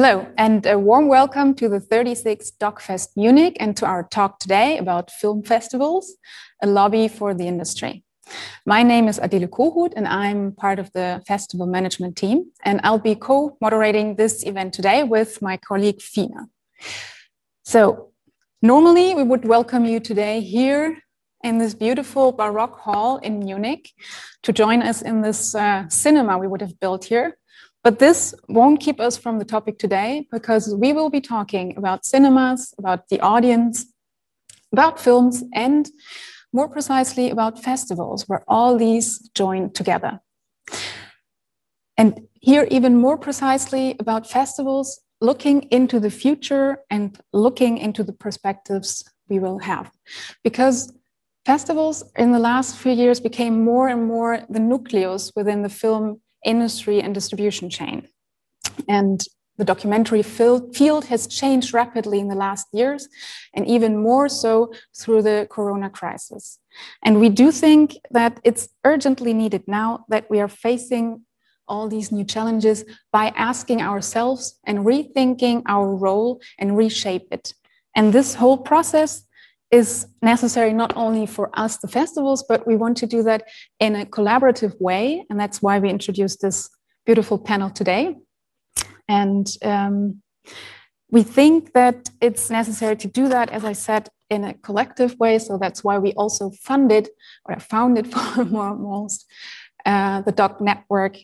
Hello, and a warm welcome to the 36th DocFest Munich and to our talk today about film festivals, a lobby for the industry. My name is Adele Kohout, and I'm part of the festival management team, and I'll be co moderating this event today with my colleague Fina. So, normally we would welcome you today here in this beautiful Baroque hall in Munich to join us in this uh, cinema we would have built here. But this won't keep us from the topic today because we will be talking about cinemas, about the audience, about films, and more precisely about festivals where all these join together. And here, even more precisely about festivals looking into the future and looking into the perspectives we will have. Because festivals in the last few years became more and more the nucleus within the film industry and distribution chain. And the documentary field has changed rapidly in the last years, and even more so through the corona crisis. And we do think that it's urgently needed now that we are facing all these new challenges by asking ourselves and rethinking our role and reshape it. And this whole process is necessary not only for us, the festivals, but we want to do that in a collaborative way. And that's why we introduced this beautiful panel today. And um, we think that it's necessary to do that, as I said, in a collective way. So that's why we also funded or founded for more most uh, the Doc Network,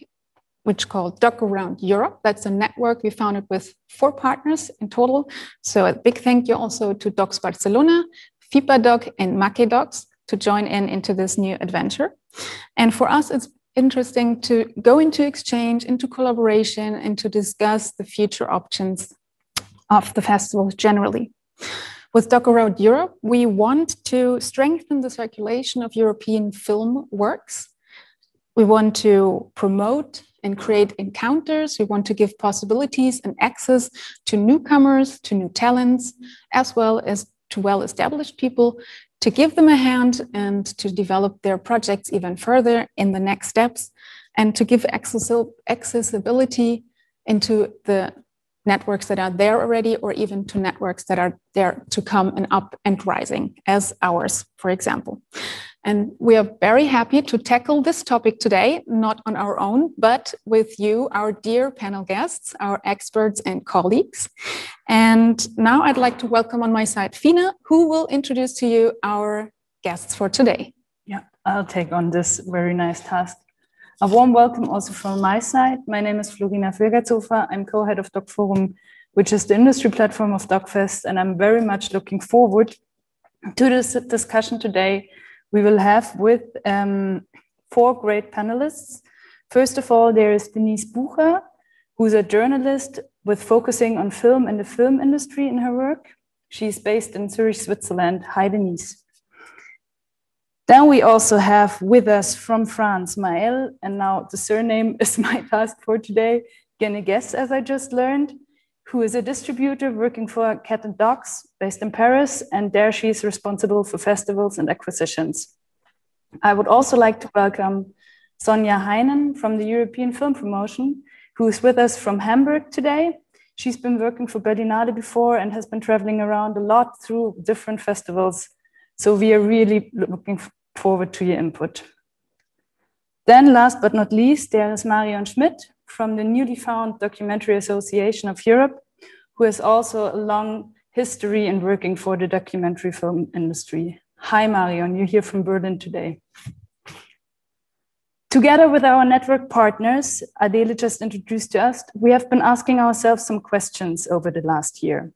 which called Doc Around Europe. That's a network we founded with four partners in total. So a big thank you also to Docs Barcelona, FIPADoc and MakeDox to join in into this new adventure. And for us, it's interesting to go into exchange, into collaboration, and to discuss the future options of the festival generally. With Doc Around Europe, we want to strengthen the circulation of European film works. We want to promote and create encounters. We want to give possibilities and access to newcomers, to new talents, as well as to well established people to give them a hand and to develop their projects even further in the next steps and to give accessibility into the networks that are there already or even to networks that are there to come and up and rising as ours for example and we are very happy to tackle this topic today, not on our own, but with you, our dear panel guests, our experts and colleagues. And now I'd like to welcome on my side Fina, who will introduce to you our guests for today. Yeah, I'll take on this very nice task. A warm welcome also from my side. My name is Florina Vilgertshofer. I'm co-head of Doc Forum, which is the industry platform of DocFest, and I'm very much looking forward to this discussion today we will have with um, four great panelists. First of all, there is Denise Bucher, who's a journalist with focusing on film and the film industry in her work. She's based in Zurich, Switzerland. Hi, Denise. Then we also have with us from France, Maël, and now the surname is my task for today, Guess, as I just learned who is a distributor working for Cat & Docs based in Paris, and there she's responsible for festivals and acquisitions. I would also like to welcome Sonja Heinen from the European Film Promotion, who is with us from Hamburg today. She's been working for Berlinale before and has been traveling around a lot through different festivals. So we are really looking forward to your input. Then, last but not least, there is Marion Schmidt, from the newly found Documentary Association of Europe, who has also a long history in working for the documentary film industry. Hi, Marion, you're here from Berlin today. Together with our network partners, Adele just introduced to us, we have been asking ourselves some questions over the last year.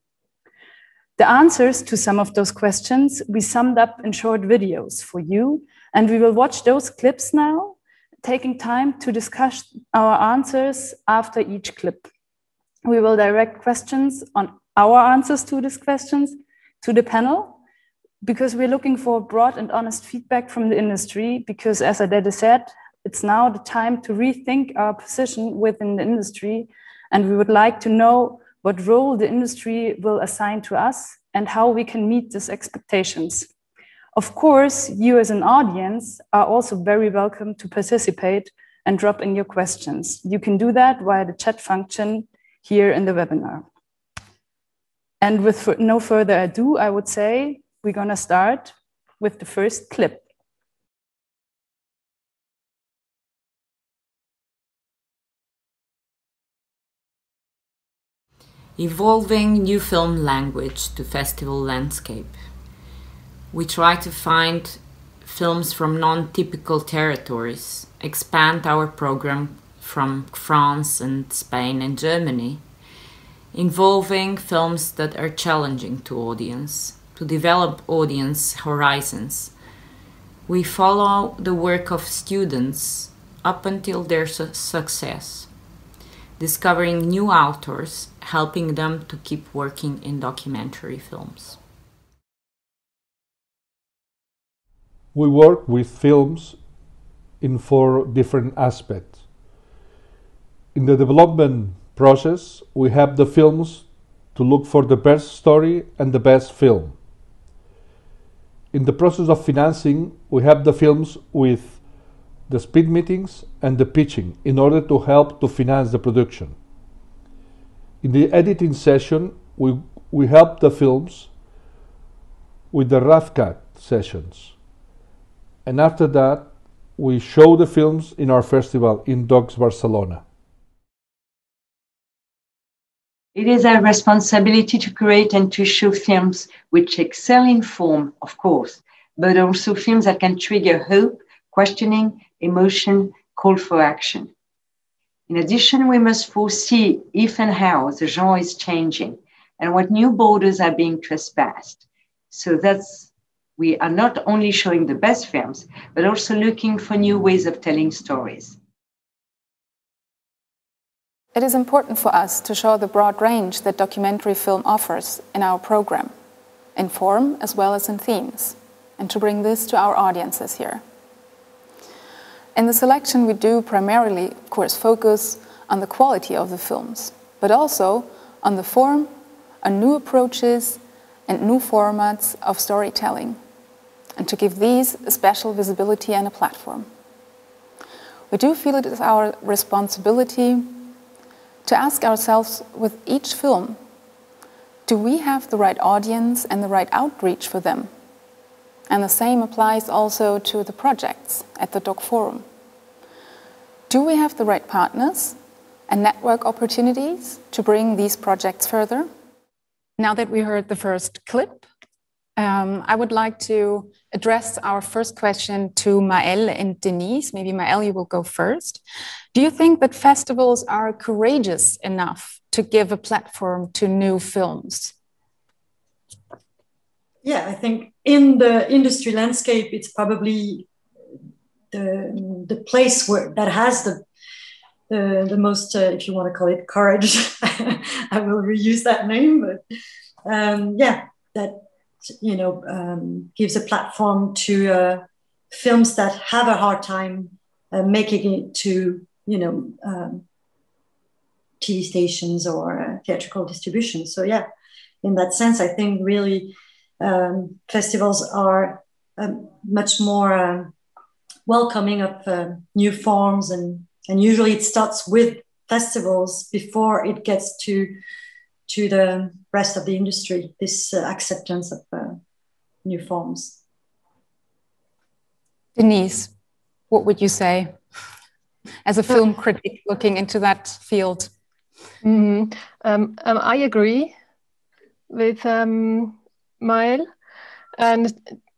The answers to some of those questions we summed up in short videos for you, and we will watch those clips now taking time to discuss our answers after each clip. We will direct questions on our answers to these questions to the panel because we're looking for broad and honest feedback from the industry because as Adele said, it's now the time to rethink our position within the industry and we would like to know what role the industry will assign to us and how we can meet these expectations. Of course, you as an audience are also very welcome to participate and drop in your questions. You can do that via the chat function here in the webinar. And with no further ado, I would say we're going to start with the first clip. Evolving new film language to festival landscape. We try to find films from non typical territories, expand our program from France and Spain and Germany, involving films that are challenging to audience, to develop audience horizons. We follow the work of students up until their su success, discovering new authors helping them to keep working in documentary films. We work with films in four different aspects. In the development process, we have the films to look for the best story and the best film. In the process of financing, we have the films with the speed meetings and the pitching in order to help to finance the production. In the editing session, we, we help the films with the rough cut sessions. And after that, we show the films in our festival in Docs Barcelona. It is our responsibility to create and to show films which excel in form, of course, but also films that can trigger hope, questioning, emotion, call for action. In addition, we must foresee if and how the genre is changing and what new borders are being trespassed. So that's we are not only showing the best films, but also looking for new ways of telling stories. It is important for us to show the broad range that documentary film offers in our program, in form as well as in themes, and to bring this to our audiences here. In the selection, we do primarily, of course, focus on the quality of the films, but also on the form, on new approaches, and new formats of storytelling, and to give these a special visibility and a platform. We do feel it is our responsibility to ask ourselves with each film do we have the right audience and the right outreach for them? And the same applies also to the projects at the Doc Forum. Do we have the right partners and network opportunities to bring these projects further? Now that we heard the first clip, um, I would like to address our first question to Maëlle and Denise. Maybe Maëlle, you will go first. Do you think that festivals are courageous enough to give a platform to new films? Yeah, I think in the industry landscape, it's probably the the place where that has the the, the most, uh, if you want to call it courage, I will reuse that name, but um, yeah, that you know um, gives a platform to uh, films that have a hard time uh, making it to you know um, TV stations or uh, theatrical distribution. So yeah, in that sense, I think really um, festivals are um, much more um, welcoming of uh, new forms and and usually it starts with festivals before it gets to to the rest of the industry this uh, acceptance of uh, new forms denise what would you say as a film critic looking into that field mm-hmm. um, um, i agree with um, Maëlle. And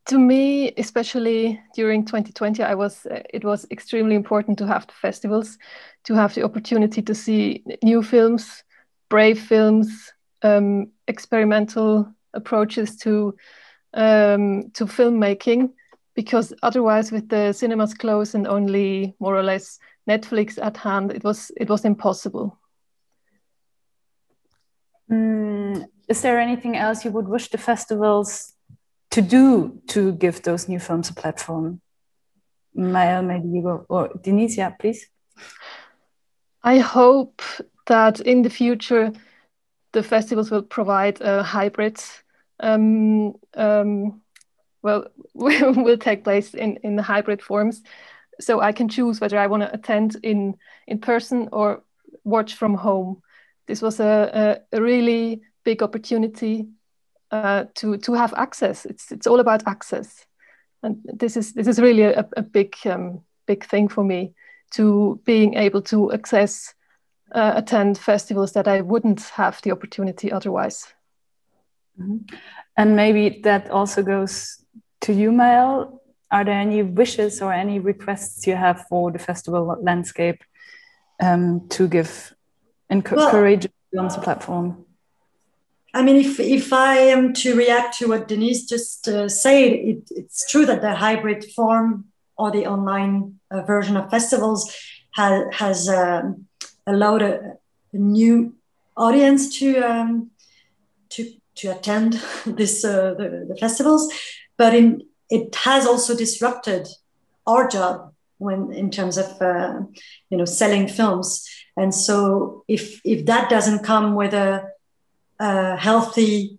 to me, especially during 2020, I was uh, it was extremely important to have the festivals, to have the opportunity to see new films, brave films, um, experimental approaches to um, to filmmaking, because otherwise, with the cinemas closed and only more or less Netflix at hand, it was it was impossible. Mm, is there anything else you would wish the festivals to do to give those new films a platform? Maya, maybe you go, or Denise, yeah, please. I hope that in the future the festivals will provide a hybrid. Um, um, well, will take place in in the hybrid forms, so I can choose whether I want to attend in in person or watch from home. this was a, a, a really big opportunity uh, to to have access. It's it's all about access, and this is this is really a, a big um, big thing for me to being able to access uh, attend festivals that I wouldn't have the opportunity otherwise. Mm -hmm. And maybe that also goes to you, Mael. Are there any wishes or any requests you have for the festival landscape um, to give encourage well, on the platform? I mean, if, if I am to react to what Denise just uh, said, it, it's true that the hybrid form or the online uh, version of festivals has, has um, allowed a, a, new audience to, um, to, to attend this, uh, the, the, festivals, but in, it has also disrupted our job when in terms of uh, you know selling films. And so if if that doesn't come with a uh, healthy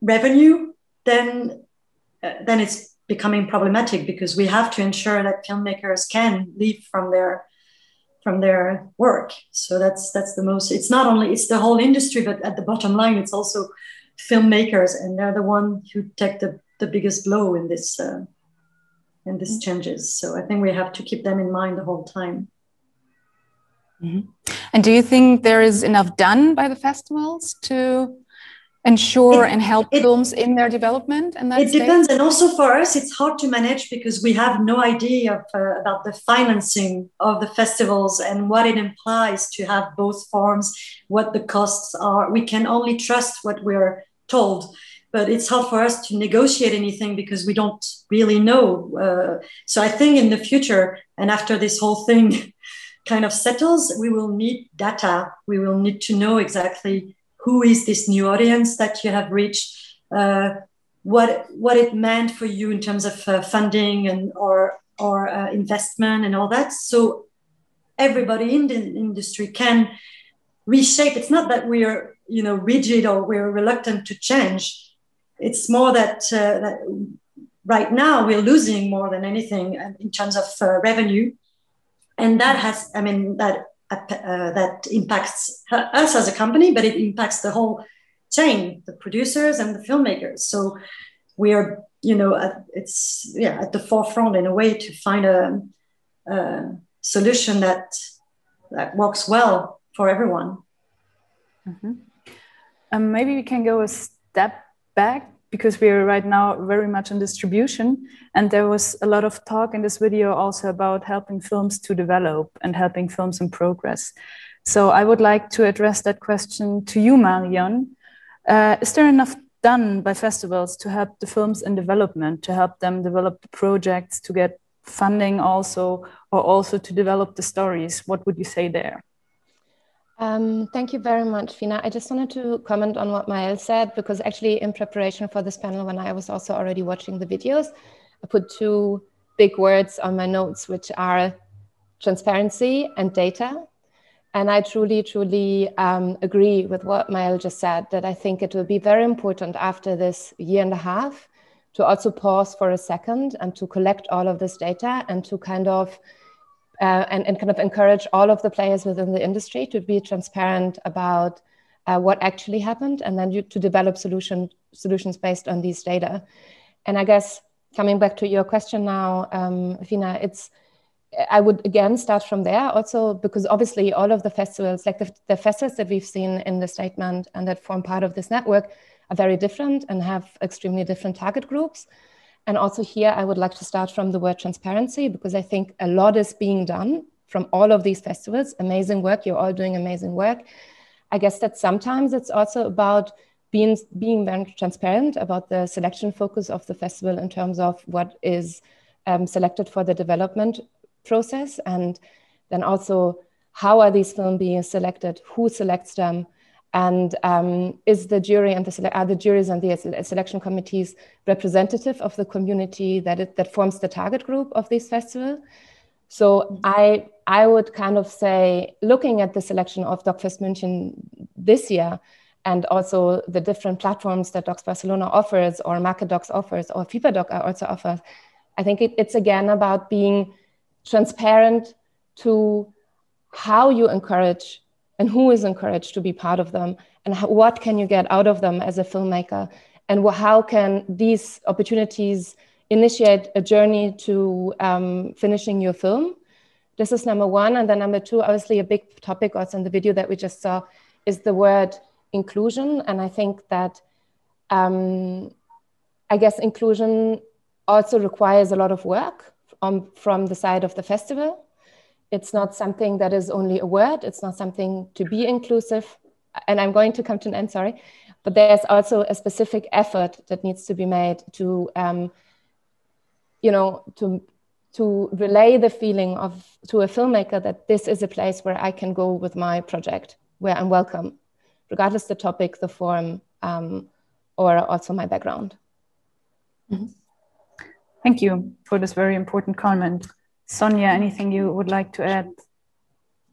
revenue, then uh, then it's becoming problematic because we have to ensure that filmmakers can live from their from their work. So that's that's the most. It's not only it's the whole industry, but at the bottom line, it's also filmmakers, and they're the one who take the, the biggest blow in this uh, in these changes. So I think we have to keep them in mind the whole time. Mm-hmm. And do you think there is enough done by the festivals to ensure it, and help it, films in their development? And that it stage? depends. And also for us, it's hard to manage because we have no idea of, uh, about the financing of the festivals and what it implies to have both forms, what the costs are. We can only trust what we're told but it's hard for us to negotiate anything because we don't really know. Uh, so I think in the future, and after this whole thing kind of settles, we will need data. We will need to know exactly who is this new audience that you have reached, uh, what what it meant for you in terms of uh, funding and or or uh, investment and all that. So everybody in the industry can reshape. It's not that we are you know rigid or we're reluctant to change. It's more that, uh, that right now we're losing more than anything in terms of uh, revenue and that has i mean that uh, that impacts us as a company but it impacts the whole chain the producers and the filmmakers so we are you know at, it's yeah at the forefront in a way to find a, a solution that that works well for everyone mm-hmm. um, maybe we can go a step back because we are right now very much in distribution. And there was a lot of talk in this video also about helping films to develop and helping films in progress. So I would like to address that question to you, Marion. Uh, is there enough done by festivals to help the films in development, to help them develop the projects, to get funding also, or also to develop the stories? What would you say there? Um, thank you very much, Fina. I just wanted to comment on what Mael said because actually, in preparation for this panel, when I was also already watching the videos, I put two big words on my notes, which are transparency and data. And I truly, truly um, agree with what Mael just said that I think it will be very important after this year and a half to also pause for a second and to collect all of this data and to kind of uh, and, and kind of encourage all of the players within the industry to be transparent about uh, what actually happened and then you, to develop solution, solutions based on these data. And I guess coming back to your question now, um, Fina, it's I would again start from there also because obviously all of the festivals, like the, the festivals that we've seen in the statement and that form part of this network, are very different and have extremely different target groups. And also here, I would like to start from the word transparency because I think a lot is being done from all of these festivals. Amazing work. You're all doing amazing work. I guess that sometimes it's also about being, being very transparent about the selection focus of the festival in terms of what is um, selected for the development process and then also how are these films being selected, who selects them, and um, is the jury and the are the juries and the selection committees representative of the community that it, that forms the target group of this festival? So I I would kind of say, looking at the selection of DocFest München this year, and also the different platforms that Docs Barcelona offers, or MakeDox offers, or FIPADoc also offers, I think it, it's again about being transparent to how you encourage and who is encouraged to be part of them? And how, what can you get out of them as a filmmaker? And how can these opportunities initiate a journey to um, finishing your film? This is number one. And then number two obviously a big topic also in the video that we just saw is the word inclusion. And i think that um, i guess inclusion also requires a lot of work on, from the side of the festival it's not something that is only a word. It's not something to be inclusive. And i'm going to come to an end sorry. But there's also a specific effort that needs to be made to um, you know to to relay the feeling of to a filmmaker that this is a place where i can go with my project where i'm welcome regardless the topic the form um, or also my background. Mm -hmm. thank you for this very important comment Sonja, anything you would like to add?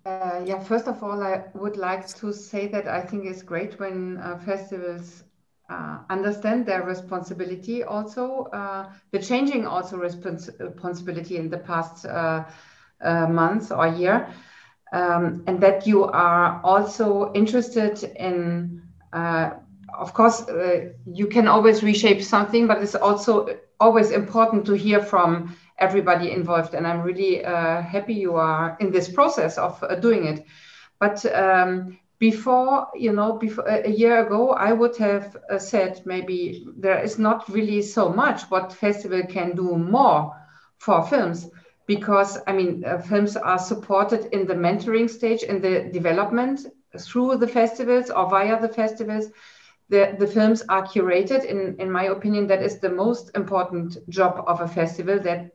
Uh, yeah, first of all, I would like to say that I think it's great when uh, festivals uh, understand their responsibility. Also, uh, the changing also respons responsibility in the past uh, uh, months or year, um, and that you are also interested in. of course, you can always reshape something, but it's also always important to hear from everybody involved. And I'm really uh, happy you are in this process of uh, doing it. But um, before, you know, before a year ago, I would have uh, said maybe there is not really so much what festival can do more for films because I mean, uh, films are supported in the mentoring stage, in the development through the festivals or via the festivals. The, the films are curated. In, in my opinion, that is the most important job of a festival that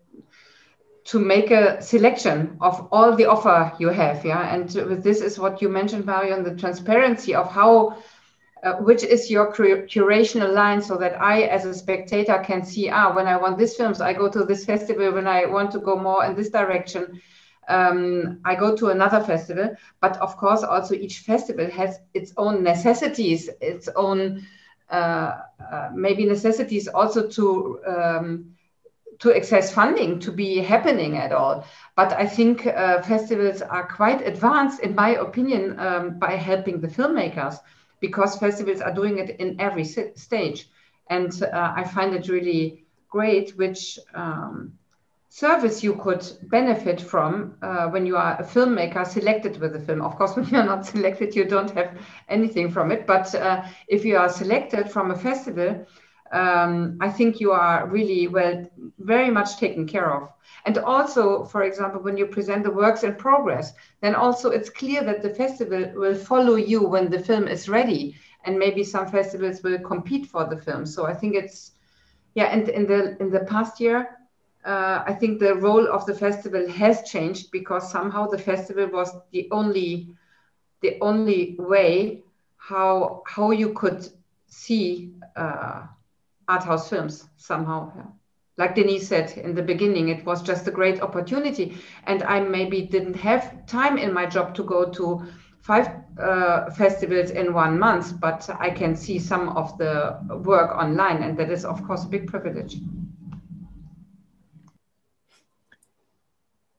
to make a selection of all the offer you have yeah? And this is what you mentioned marion the transparency of how uh, which is your curational line so that i as a spectator can see ah when i want these films i go to this festival. When i want to go more in this direction um, i go to another festival. But of course also each festival has its own necessities its own uh, uh, maybe necessities also to um, to access funding to be happening at all. But I think uh, festivals are quite advanced, in my opinion, um, by helping the filmmakers because festivals are doing it in every stage. And uh, I find it really great which um, service you could benefit from uh, when you are a filmmaker selected with a film. Of course, when you're not selected, you don't have anything from it. But uh, if you are selected from a festival, um, I think you are really well, very much taken care of. And also, for example, when you present the works in progress, then also it's clear that the festival will follow you when the film is ready. And maybe some festivals will compete for the film. So I think it's, yeah, and in the in the past year, uh, I think the role of the festival has changed because somehow the festival was the only the only way how how you could see uh, art house films somehow. Yeah. Like Denise said in the beginning, it was just a great opportunity. And I maybe didn't have time in my job to go to five uh, festivals in one month, but I can see some of the work online. And that is, of course, a big privilege.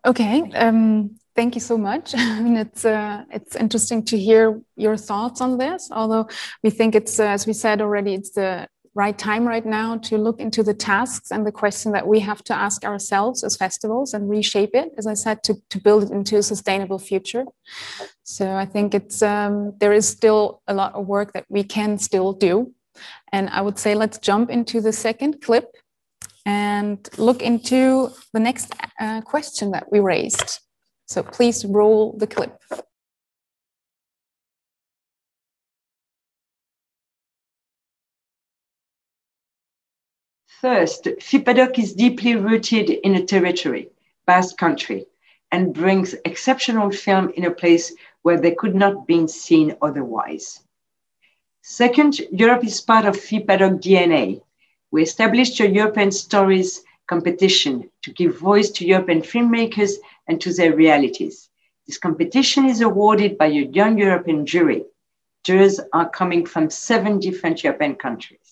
Okay, um, thank you so much. I mean, it's uh, it's interesting to hear your thoughts on this. Although we think it's, uh, as we said already, it's the right time right now to look into the tasks and the question that we have to ask ourselves as festivals and reshape it, as I said, to, to build it into a sustainable future. So I think it's um, there is still a lot of work that we can still do. And I would say let's jump into the second clip and look into the next uh, question that we raised. So please roll the clip. First, FIPADOC is deeply rooted in a territory, Basque country, and brings exceptional film in a place where they could not be seen otherwise. Second, Europe is part of FIPADOC DNA. We established a European Stories competition to give voice to European filmmakers and to their realities. This competition is awarded by a young European jury. Jurors are coming from seven different European countries.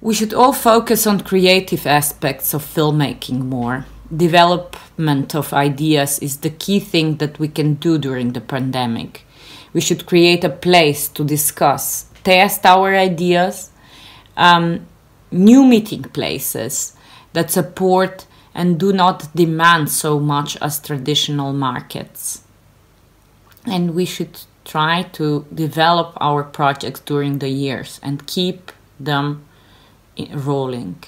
We should all focus on creative aspects of filmmaking more. development of ideas is the key thing that we can do during the pandemic. We should create a place to discuss, test our ideas, um, new meeting places that support and do not demand so much as traditional markets. And we should try to develop our projects during the years and keep them rolling.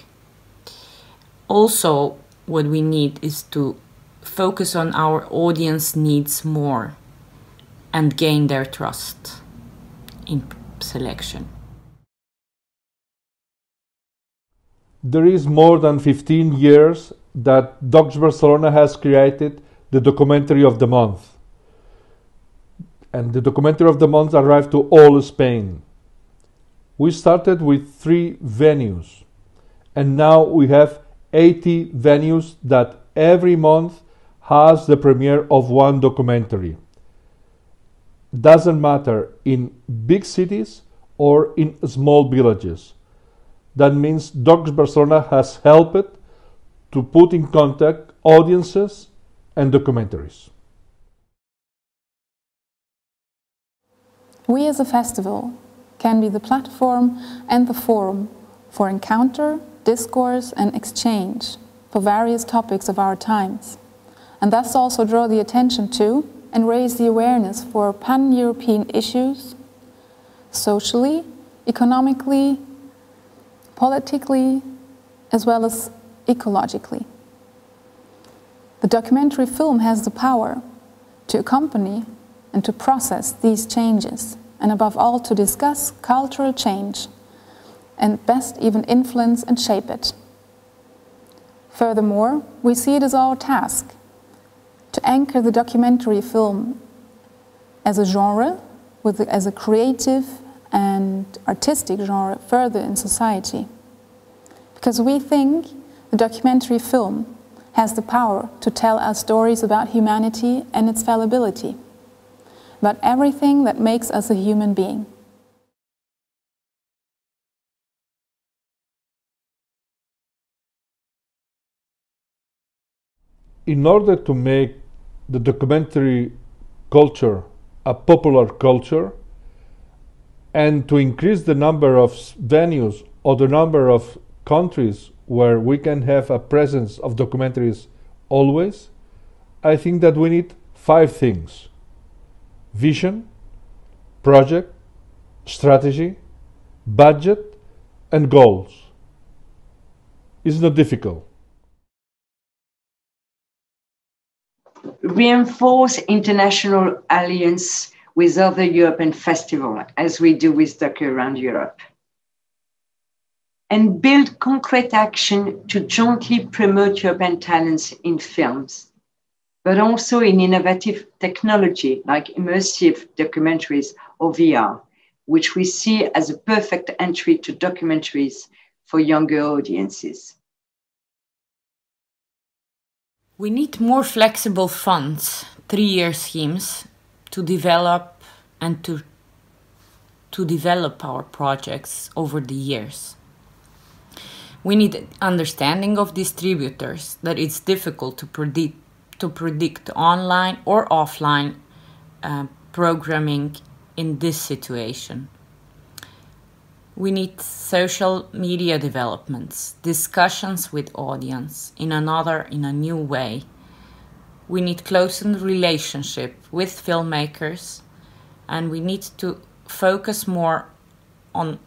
Also, what we need is to focus on our audience needs more and gain their trust in selection. There is more than 15 years that Docs Barcelona has created the documentary of the month. And the documentary of the month arrived to all Spain. We started with three venues, and now we have 80 venues that every month has the premiere of one documentary. Doesn't matter in big cities or in small villages. That means Docs Barcelona has helped to put in contact audiences and documentaries. We as a festival can be the platform and the forum for encounter, discourse, and exchange for various topics of our times, and thus also draw the attention to and raise the awareness for pan European issues socially, economically, politically, as well as ecologically. The documentary film has the power to accompany and to process these changes, and above all to discuss cultural change, and best even influence and shape it. Furthermore, we see it as our task to anchor the documentary film as a genre, with, as a creative and artistic genre further in society. Because we think the documentary film has the power to tell us stories about humanity and its fallibility, about everything that makes us a human being. In order to make the documentary culture a popular culture and to increase the number of venues or the number of countries where we can have a presence of documentaries always, I think that we need five things vision, project, strategy, budget, and goals. It's not difficult. Reinforce international alliance with other European festivals, as we do with Doc around Europe and build concrete action to jointly promote European talents in films, but also in innovative technology like immersive documentaries or VR, which we see as a perfect entry to documentaries for younger audiences. We need more flexible funds, three-year schemes, to develop and to, to develop our projects over the years. We need understanding of distributors that it's difficult to predict to predict online or offline uh, programming in this situation. We need social media developments, discussions with audience in another, in a new way. We need closer relationship with filmmakers, and we need to focus more on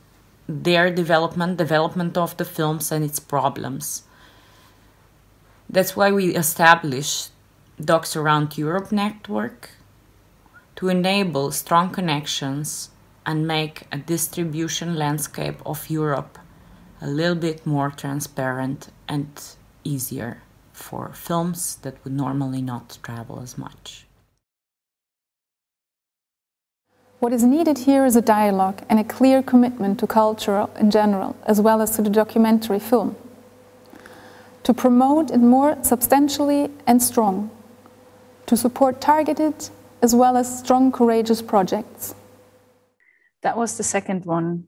their development, development of the films and its problems. That's why we established Docs Around Europe network to enable strong connections and make a distribution landscape of Europe a little bit more transparent and easier for films that would normally not travel as much. What is needed here is a dialogue and a clear commitment to culture in general, as well as to the documentary film. To promote it more substantially and strong. To support targeted as well as strong, courageous projects. That was the second one.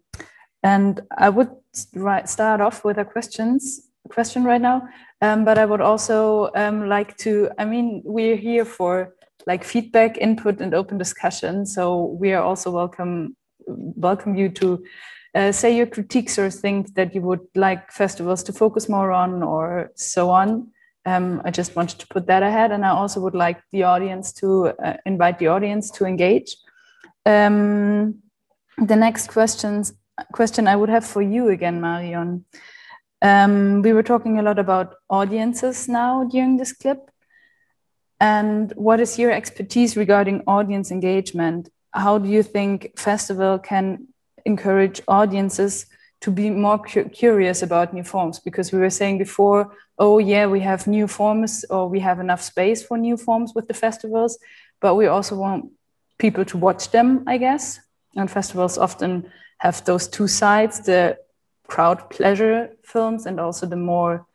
And I would start off with a questions. question right now. Um, but I would also um, like to, I mean, we're here for like feedback, input, and open discussion. So we are also welcome welcome you to uh, say your critiques or things that you would like festivals to focus more on or so on. Um, I just wanted to put that ahead, and I also would like the audience to uh, invite the audience to engage. Um, the next questions question I would have for you again, Marion. Um, we were talking a lot about audiences now during this clip. And what is your expertise regarding audience engagement? How do you think festival can encourage audiences to be more cu curious about new forms? Because we were saying before, oh yeah, we have new forms or we have enough space for new forms with the festivals, but we also want people to watch them, I guess. And festivals often have those two sides, the crowd pleasure films and also the more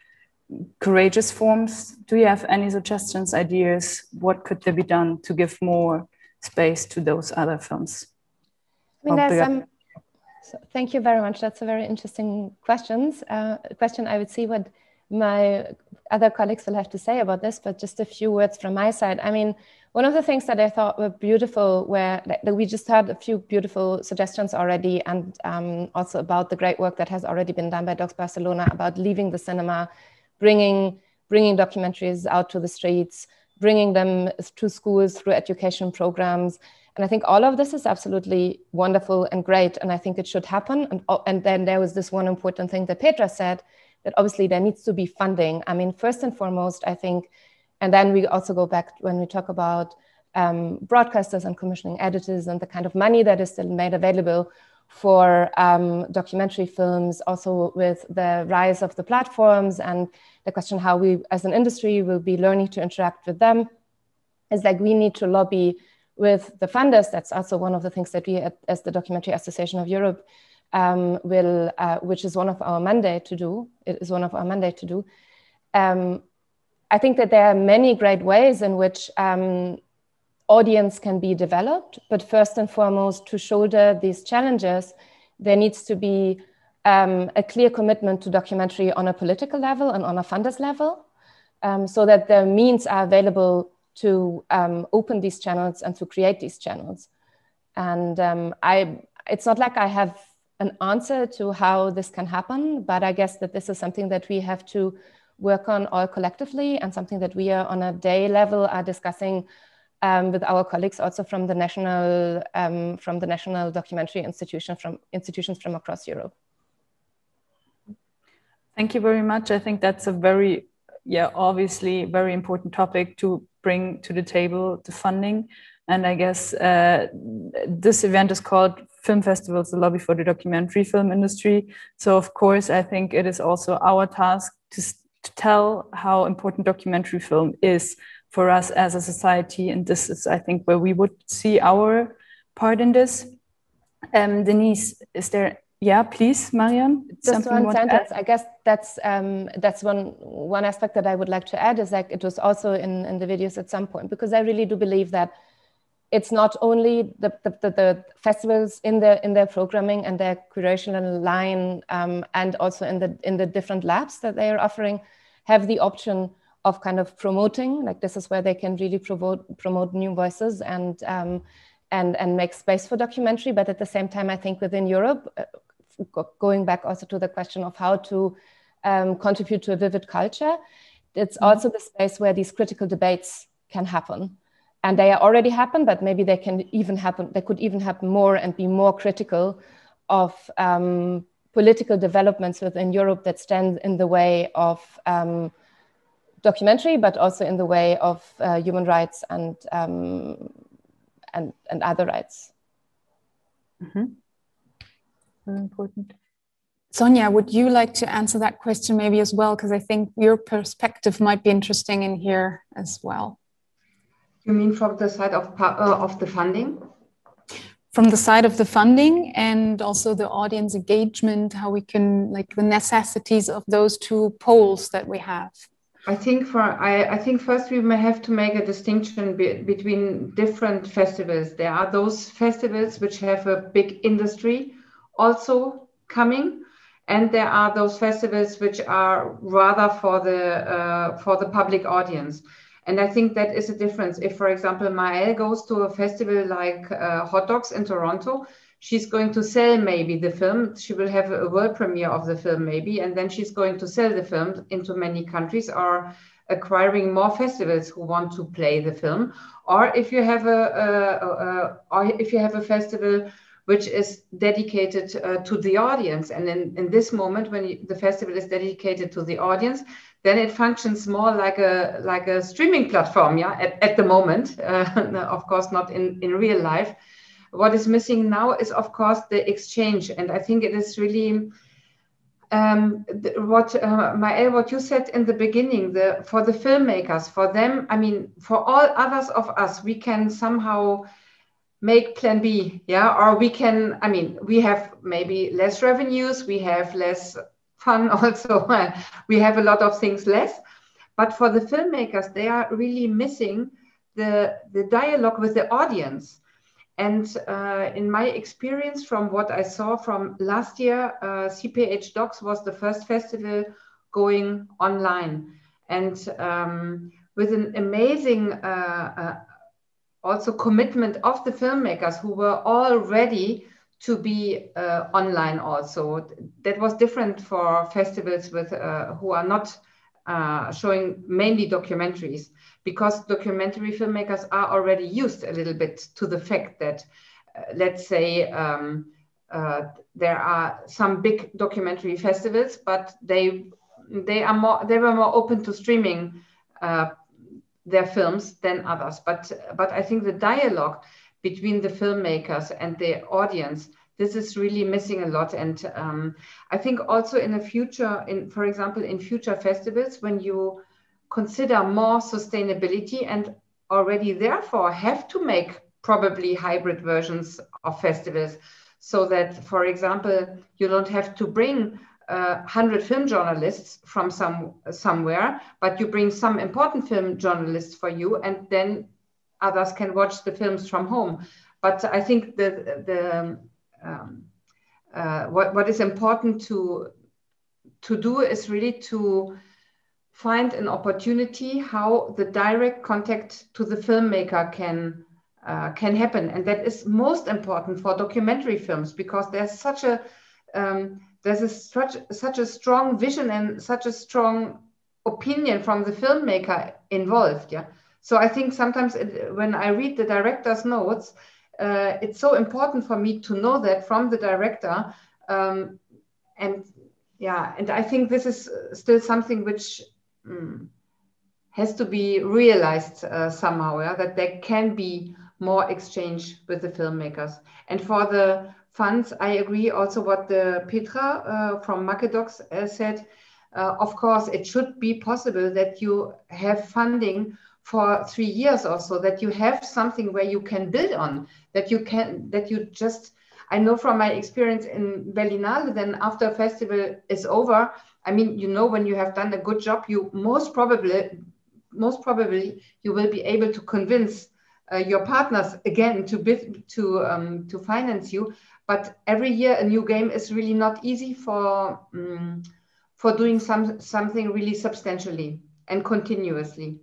courageous forms. Do you have any suggestions, ideas? What could there be done to give more space to those other films? I mean, there's some, so thank you very much. That's a very interesting questions. Uh, question. I would see what my other colleagues will have to say about this, but just a few words from my side. I mean, one of the things that I thought were beautiful were that we just had a few beautiful suggestions already, and um, also about the great work that has already been done by Docs Barcelona about leaving the cinema, bringing bringing documentaries out to the streets, bringing them to schools through education programs. And I think all of this is absolutely wonderful and great, and I think it should happen. And, oh, and then there was this one important thing that Petra said that obviously there needs to be funding. I mean, first and foremost, I think and then we also go back when we talk about um, broadcasters and commissioning editors and the kind of money that is still made available for um, documentary films, also with the rise of the platforms and the question how we as an industry will be learning to interact with them is like we need to lobby with the funders. That's also one of the things that we, as the Documentary Association of Europe, um, will, uh, which is one of our mandate to do. It is one of our mandate to do. Um, I think that there are many great ways in which um, audience can be developed, but first and foremost, to shoulder these challenges, there needs to be um, a clear commitment to documentary on a political level and on a funders level, um, so that the means are available to um, open these channels and to create these channels. And I, it's not like I have an answer to how this can happen, but I guess that this is something that we have to work on all collectively and something that we are on a day level are discussing um, with our colleagues also from the national um, from the national documentary institution from institutions from across Europe. Thank you very much. I think that's a very yeah obviously very important topic to bring to the table the funding and I guess uh, this event is called Film Festivals, the lobby for the documentary film industry. So of course, I think it is also our task to to tell how important documentary film is for us as a society. And this is, I think, where we would see our part in this. Um, Denise, is there? Yeah, please, Marion. Just one sentence. I guess that's um, that's one one aspect that I would like to add is like it was also in in the videos at some point because I really do believe that it's not only the, the, the, the, festivals in their in their programming and their curation and line um, and also in the in the different labs that they are offering have the option of kind of promoting like this is where they can really promote promote new voices and um, and and make space for documentary but at the same time i think within europe uh, going back also to the question of how to um, contribute to a vivid culture it's mm-hmm. also the space where these critical debates can happen and they already happen, but maybe they can even happen. They could even happen more and be more critical of um, political developments within Europe that stand in the way of um, documentary, but also in the way of uh, human rights and um, and and other rights. Mm -hmm. Very important. Sonja, would you like to answer that question maybe as well? Because I think your perspective might be interesting in here as well. You mean from the side of, uh, of the funding? From the side of the funding and also the audience engagement, how we can, like the necessities of those two poles that we have. I think for I, I think first we may have to make a distinction be, between different festivals. There are those festivals which have a big industry also coming, and there are those festivals which are rather for the uh, for the public audience. And I think that is a difference. If, for example, Maëlle goes to a festival like uh, Hot Docs in Toronto, she's going to sell maybe the film. She will have a world premiere of the film maybe, and then she's going to sell the film into many countries or acquiring more festivals who want to play the film. Or if you have a, a, a or if you have a festival which is dedicated uh, to the audience, and in, in this moment when you, the festival is dedicated to the audience, then it functions more like a like a streaming platform yeah at, at the moment. Uh, of course not in in real life. What is missing now is of course the exchange. And i think it is really um, what uh, Maëlle, what you said in the beginning, the for the filmmakers, for them, I mean, for all others of us, we can somehow make Plan B, yeah, or we can. I mean, we have maybe less revenues, we have less fun also. we have a lot of things less. But for the filmmakers, they are really missing the, the dialogue with the audience. And uh, in my experience, from what I saw from last year, uh, CPH:DOX was the first festival going online. And um, with an amazing uh, uh also commitment of the filmmakers who were all ready to be uh, online also. That was different for festivals with uh, who are not uh, showing mainly documentaries because documentary filmmakers are already used a little bit to the fact that, uh, let's say, um, uh, there are some big documentary festivals, but they they are more they were more open to streaming uh, their films than others. But but I think the dialogue between the filmmakers and the audience. This is really missing a lot. And um, i think also in the future in for example in future festivals when you consider more sustainability and already therefore have to make probably hybrid versions of festivals so that for example you don't have to bring uh, 100 film journalists from some somewhere but you bring some important film journalists for you and then others can watch the films from home but I think the the um, uh, what what is important to to do is really to find an opportunity how the direct contact to the filmmaker can uh, can happen, and that is most important for documentary films because there's such a um, there's a, such such a strong vision and such a strong opinion from the filmmaker involved. Yeah. So I think sometimes it, when I read the director's notes, uh, it's so important for me to know that from the director. Um, and yeah, and I think this is still something which um, has to be realized uh, somehow, yeah? that there can be more exchange with the filmmakers. And for the funds, I agree also what the Petra uh, from MakeDox uh, said. Uh, of course, it should be possible that you have funding for three years or so that you have something where you can build on that you can that you just i know from my experience in berlinale then after a festival is over i mean you know when you have done a good job you most probably most probably you will be able to convince uh, your partners again to bid, to um, to finance you. But every year a new game is really not easy for um, for doing some something really substantially and continuously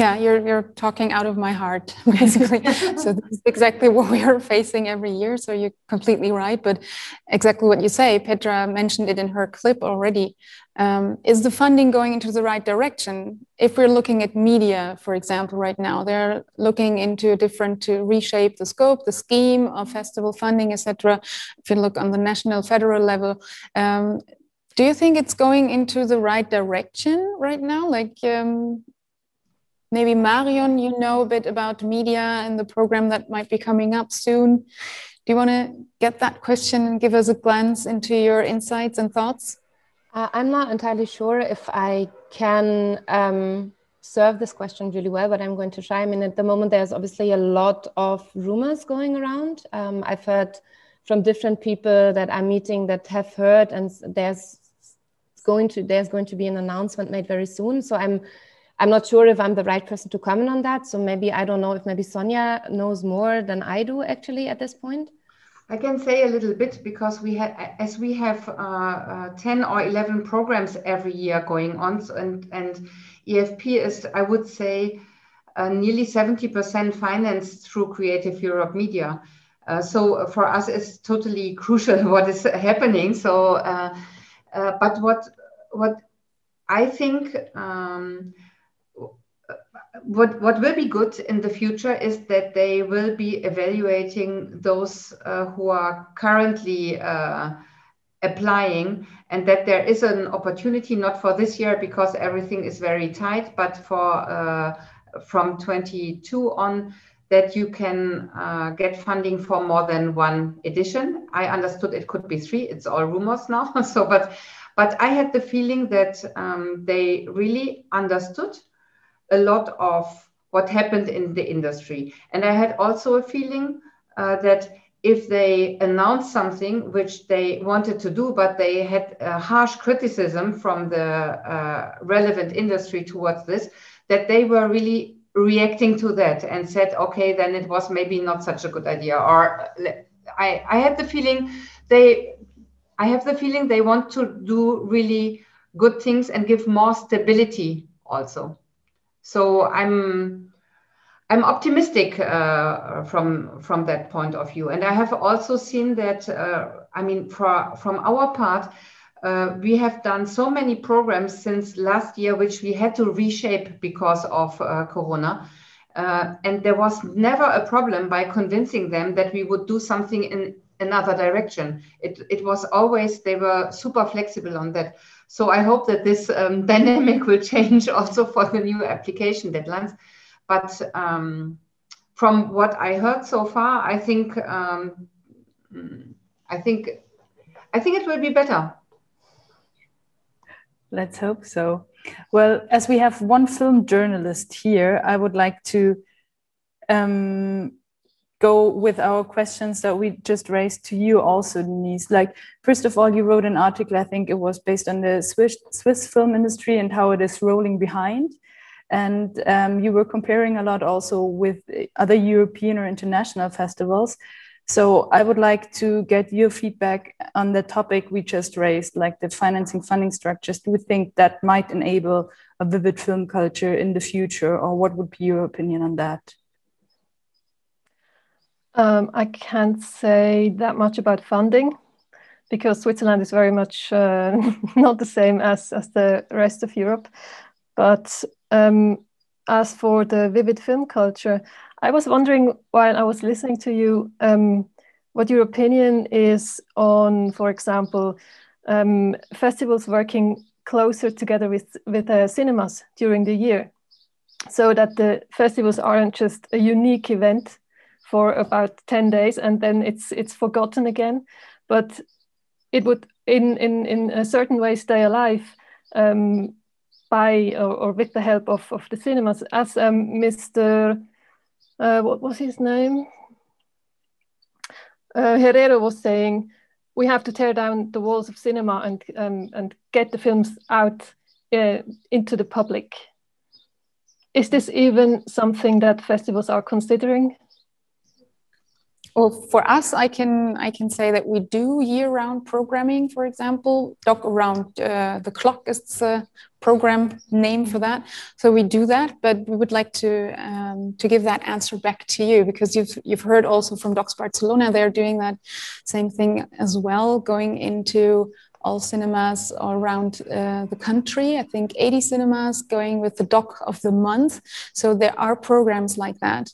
yeah, you're you're talking out of my heart, basically. so this is exactly what we are facing every year. So you're completely right. But exactly what you say, Petra mentioned it in her clip already. Um, is the funding going into the right direction? If we're looking at media, for example, right now, they're looking into a different to reshape the scope, the scheme of festival funding, etc. If you look on the national, federal level. Um, do you think it's going into the right direction right now? Like, um, Maybe Marion, you know a bit about media and the program that might be coming up soon. Do you want to get that question and give us a glance into your insights and thoughts? Uh, I'm not entirely sure if I can um, serve this question really well, but I'm going to try. I mean, at the moment, there's obviously a lot of rumors going around. Um, I've heard from different people that I'm meeting that have heard, and there's going to there's going to be an announcement made very soon. So I'm I'm not sure if I'm the right person to comment on that. So maybe I don't know if maybe Sonja knows more than I do actually at this point. I can say a little bit because we had, as we have uh, uh, 10 or 11 programs every year going on, and, and EFP is, I would say, uh, nearly 70% financed through Creative Europe Media. Uh, so for us, it's totally crucial what is happening. So, uh, uh, but what what I think um, what what will be good in the future is that they will be evaluating those uh, who are currently uh, applying and that there is an opportunity not for this year because everything is very tight but for uh, from 22 on that you can uh, get funding for more than one edition. I understood it could be three. It's all rumors now. So but but i had the feeling that um, they really understood a lot of what happened in the industry. And I had also a feeling uh, that if they announced something which they wanted to do, but they had a harsh criticism from the uh, relevant industry towards this, that they were really reacting to that and said, okay, then it was maybe not such a good idea. Or I, I had the feeling they, I have the feeling they want to do really good things and give more stability also. So I'm I'm optimistic uh, from from that point of view, and I have also seen that. Uh, I mean, for, from our part, uh, we have done so many programs since last year, which we had to reshape because of uh, Corona. Uh, and there was never a problem by convincing them that we would do something in another direction. It, it was always, they were super flexible on that. So I hope that this um, dynamic will change also for the new application deadlines. But um, from what I heard so far, I think um, I think I think it will be better. Let's hope so. Well, as we have one film journalist here, I would like to um, go with our questions that we just raised to you also, Denise. Like, first of all, you wrote an article, I think it was based on the Swiss, Swiss film industry and how it is rolling behind. And um, you were comparing a lot also with other European or international festivals. So I would like to get your feedback on the topic we just raised, like the financing funding structures. Do you think that might enable a vivid film culture in the future, or what would be your opinion on that? Um, I can't say that much about funding because Switzerland is very much uh, not the same as, as the rest of Europe. But um, as for the vivid film culture, I was wondering while I was listening to you um, what your opinion is on, for example, um, festivals working closer together with, with uh, cinemas during the year so that the festivals aren't just a unique event for about 10 days and then it's it's forgotten again. But it would in in in a certain way stay alive um, by or, or, with the help of, of the cinemas. As um, mr uh, what was his name? Uh, herrero was saying we have to tear down the walls of cinema and um, and get the films out uh, into the public. Is this even something that festivals are considering well, for us, I can I can say that we do year-round programming. For example, Doc around uh, the clock is the program name for that. So we do that, but we would like to um, to give that answer back to you because you've you've heard also from Docs Barcelona they're doing that same thing as well, going into all cinemas around uh, the country. I think 80 cinemas going with the doc of the month. So there are programs like that.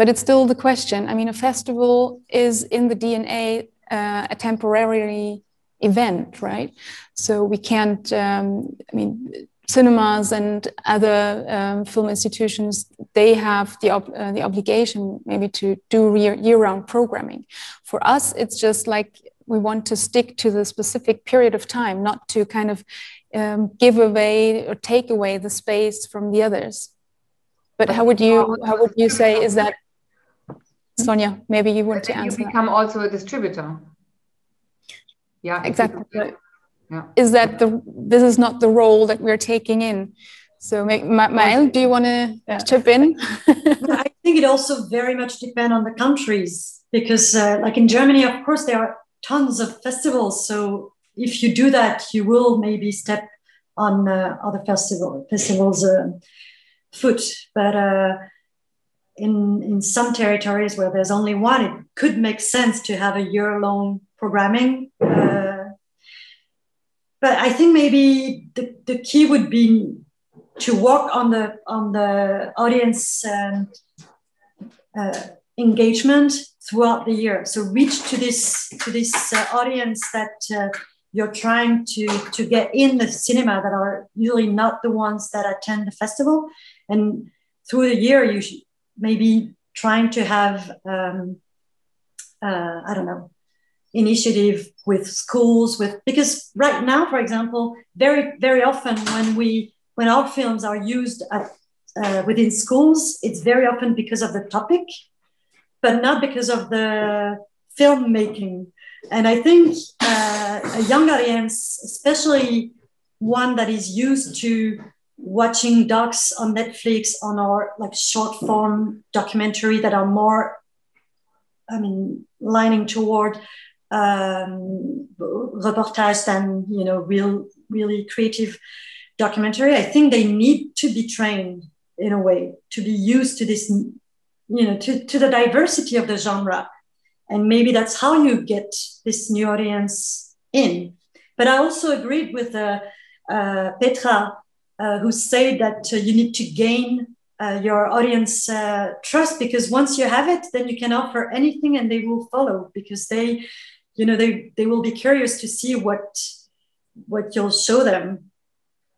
But it's still the question. I mean, a festival is in the DNA uh, a temporary event, right? So we can't, um, I mean, cinemas and other um, film institutions, they have the, ob uh, the obligation maybe to do year-round programming. For us, it's just like we want to stick to the specific period of time, not to kind of um, give away or take away the space from the others. But how would you how would you say is that Sonja, maybe you want to answer. You become that. also a distributor. Yeah, exactly. Yeah. Is that the this is not the role that we're taking in? So, Maëlle, do you want to yeah. chip in? I think it also very much depends on the countries. because uh, like in Germany, of course, there are tons of festivals. So if you do that, you will maybe step on uh, other festival festivals uh, foot. But uh, in in some territories where there's only one, it could make sense to have a year long programming. Uh, but I think maybe the, the key would be to work on the on the audience um, uh, engagement throughout the year. So reach to this to this uh, audience that uh, you're trying to to get in the cinema that are usually not the ones that attend the festival, and through the year you maybe trying to have um, uh, I don't know initiative with schools with because right now for example very very often when we when our films are used at, uh, within schools it's very often because of the topic but not because of the filmmaking. And I think uh, a young audience, especially one that is used to watching docs on Netflix on our like short form documentary that are more, I mean, lining toward um, reportage than you know real, really creative documentary. I think they need to be trained in a way to be used to this you know to, to the diversity of the genre and maybe that's how you get this new audience in but i also agreed with uh, uh, petra who say that uh, you need to gain uh, your audience uh, trust because once you have it then you can offer anything and they will follow because they you know they they will be curious to see what what you'll show them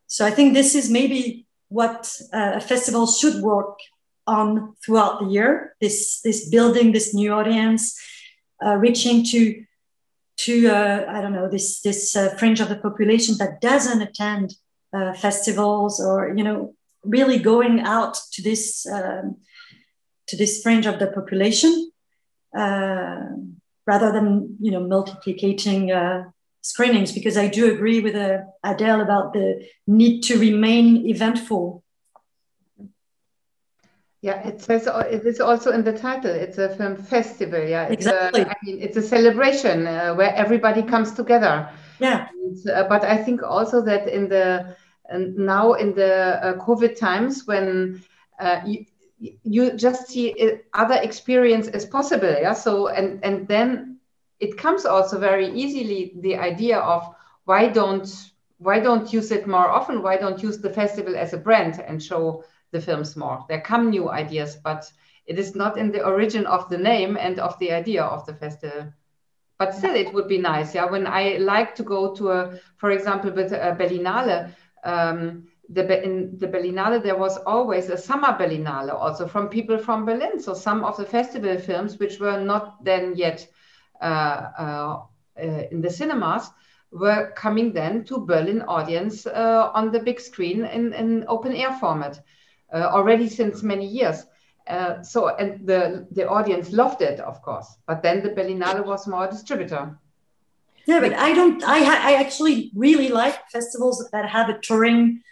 so i think this is maybe what a festival should work on throughout the year. This this building this new audience, uh, reaching to to uh, I don't know this this uh, fringe of the population that doesn't attend uh, festivals or you know really going out to this um, to this fringe of the population uh, rather than you know multiplicating uh, screenings because I do agree with Adele about the need to remain eventful yeah, it says it is also in the title. It's a film festival. Yeah, it's exactly. A, I mean, it's a celebration uh, where everybody comes together. Yeah. And, uh, but I think also that in the now in the uh, COVID times when uh, you, you just see uh, other experience as possible. Yeah. So and and then it comes also very easily the idea of why don't why don't use it more often? Why don't use the festival as a brand and show the films more. There come new ideas, but it is not in the origin of the name and of the idea of the festival. But still, it would be nice. Yeah, when I like to go to a, for example, with a Berlinale, um, the, in the Berlinale, there was always a summer Berlinale also from people from Berlin. So some of the festival films, which were not then yet uh, uh, uh, in the cinemas, were coming then to Berlin audience uh, on the big screen in, in open air format. Uh, already since many years. Uh, so and the the audience loved it, of course. But then the Berlinale was more a distributor. Yeah, but I don't. I I actually really like festivals that have a touring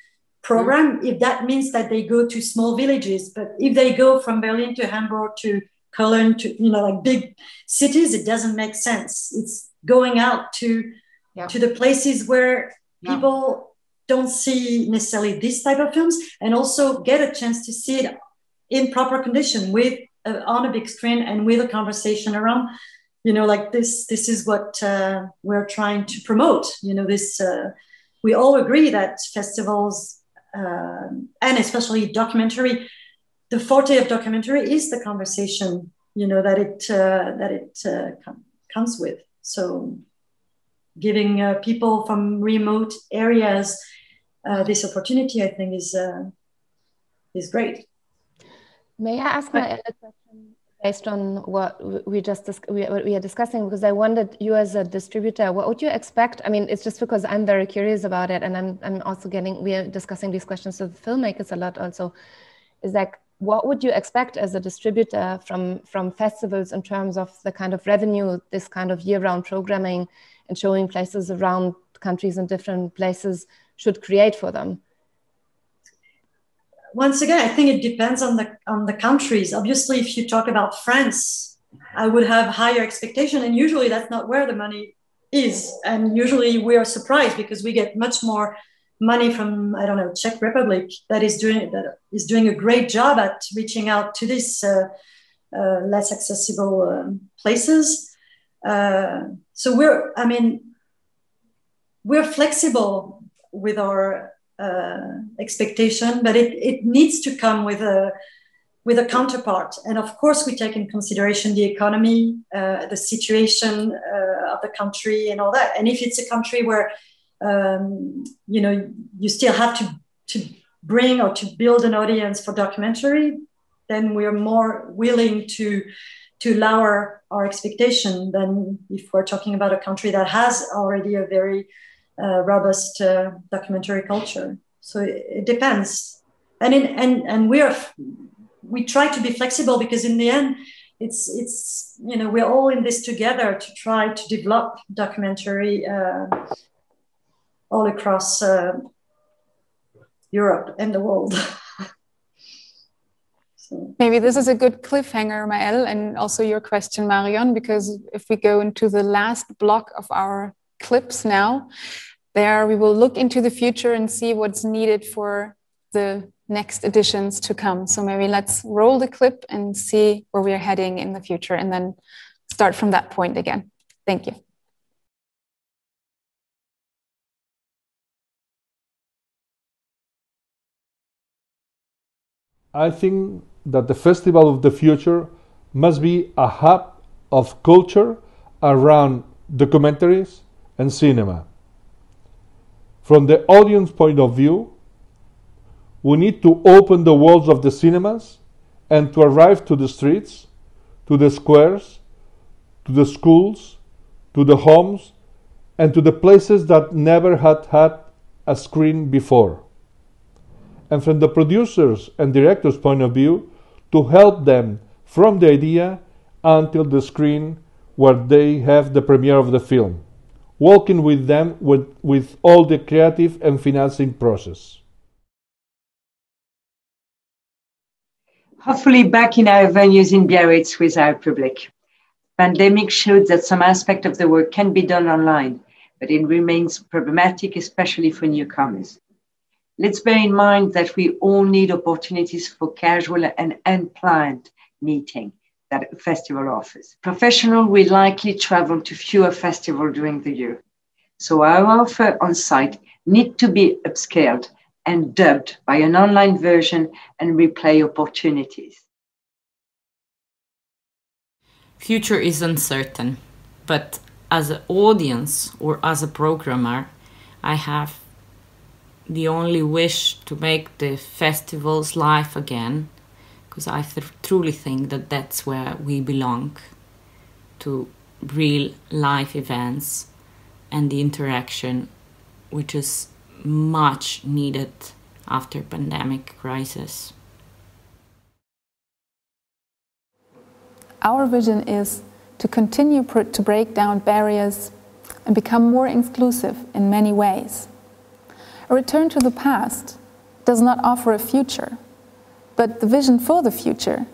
program. Mm-hmm. If that means that they go to small villages, but if they go from Berlin to Hamburg to Cologne to you know like big cities, it doesn't make sense. It's going out to yeah. to the places where people don't see necessarily this type of films and also get a chance to see it in proper condition with uh, on a big screen and with a conversation around you know like this this is what uh, we're trying to promote you know this uh, we all agree that festivals uh, and especially documentary the forte of documentary is the conversation you know that it uh, that it uh, com- comes with so giving people from remote areas uh, this opportunity, I think, is uh, is great. May I ask my other question based on what we just we, we are discussing? Because I wondered, you as a distributor, what would you expect? I mean, it's just because I'm very curious about it, and I'm I'm also getting we are discussing these questions with filmmakers a lot. Also, is like what would you expect as a distributor from from festivals in terms of the kind of revenue this kind of year-round programming and showing places around countries and different places should create for them? Once again, I think it depends on the on the countries. Obviously, if you talk about France, I would have higher expectation. And usually that's not where the money is. And usually we are surprised because we get much more money from I don't know Czech Republic that is doing that is doing a great job at reaching out to these uh, uh, less accessible um, places. Uh, so we're I mean we're flexible with our expectation, but it, it needs to come with a with a counterpart. And of course, we take in consideration the economy, uh, the situation uh, of the country, and all that. And if it's a country where um, you know you still have to to bring or to build an audience for documentary, then we're more willing to to lower our expectation than if we're talking about a country that has already a very uh, robust uh, documentary culture. So it, it depends, and in, and and we are we try to be flexible because in the end it's it's you know we're all in this together to try to develop documentary uh, all across uh, Europe and the world. Maybe this is a good cliffhanger, Maëlle, and also your question, Marion, because if we go into the last block of our clips now, there we will look into the future and see what's needed for the next editions to come. So maybe let's roll the clip and see where we are heading in the future and then start from that point again. Thank you. I think that the Festival of the Future must be a hub of culture around documentaries and cinema. From the audience point of view, we need to open the walls of the cinemas and to arrive to the streets, to the squares, to the schools, to the homes, and to the places that never had had a screen before. And from the producers and directors' point of view, to help them from the idea until the screen where they have the premiere of the film, working with them with, with all the creative and financing process. hopefully back in our venues in Biarritz with our public. Pandemic showed that some aspect of the work can be done online, but it remains problematic, especially for newcomers. Let's bear in mind that we all need opportunities for casual and unplanned meeting that festival offers. Professional will likely travel to fewer festivals during the year. So our offer on site need to be upscaled and dubbed by an online version and replay opportunities. Future is uncertain, but as an audience or as a programmer, I have the only wish to make the festivals live again because I th truly think that that's where we belong to real life events and the interaction which is much needed after pandemic crisis. Our vision is to continue to break down barriers and become more inclusive in many ways. A return to the past does not offer a future, but the vision for the future